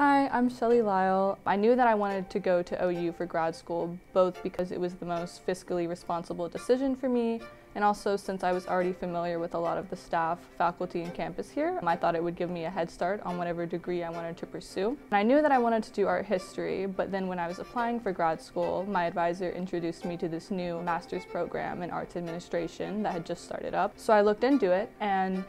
Hi, I'm Shelly Lisle. I knew that I wanted to go to OU for grad school, both because it was the most fiscally responsible decision for me, and also since I was already familiar with a lot of the staff, faculty, and campus here, I thought it would give me a head start on whatever degree I wanted to pursue. And I knew that I wanted to do art history, but then when I was applying for grad school, my advisor introduced me to this new master's program in arts administration that had just started up. So I looked into it and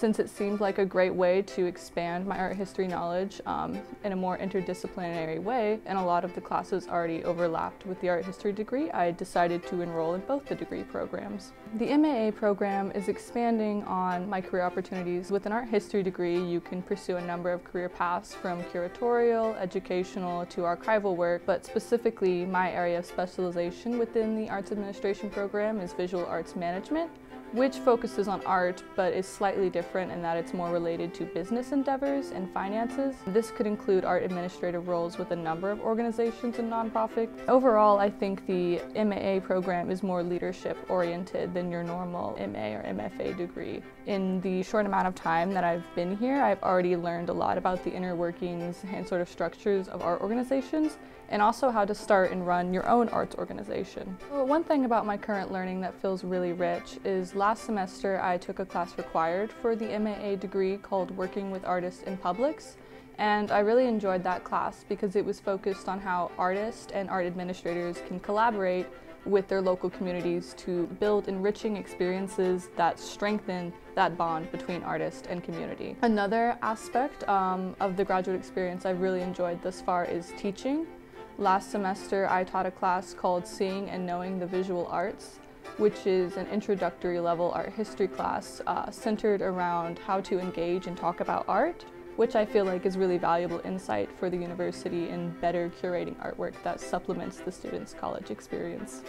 since it seemed like a great way to expand my art history knowledge um, in a more interdisciplinary way, and a lot of the classes already overlapped with the art history degree, I decided to enroll in both the degree programs. The MAA program is expanding on my career opportunities. With an art history degree, you can pursue a number of career paths from curatorial, educational, to archival work, but specifically my area of specialization within the arts administration program is visual arts management, which focuses on art but is slightly different in that it's more related to business endeavors and finances. This could include art administrative roles with a number of organizations and nonprofits. Overall, I think the MAA program is more leadership oriented than your normal MA or MFA degree. In the short amount of time that I've been here, I've already learned a lot about the inner workings and sort of structures of art organizations and also how to start and run your own arts organization. Well, one thing about my current learning that feels really rich is last semester I took a class required for the MAA degree called Working with Artists in Publics. And I really enjoyed that class because it was focused on how artists and art administrators can collaborate with their local communities to build enriching experiences that strengthen that bond between artist and community. Another aspect um, of the graduate experience I've really enjoyed thus far is teaching. Last semester, I taught a class called Seeing and Knowing the Visual Arts, which is an introductory level art history class uh, centered around how to engage and talk about art, which I feel like is really valuable insight for the university in better curating artwork that supplements the students' college experience.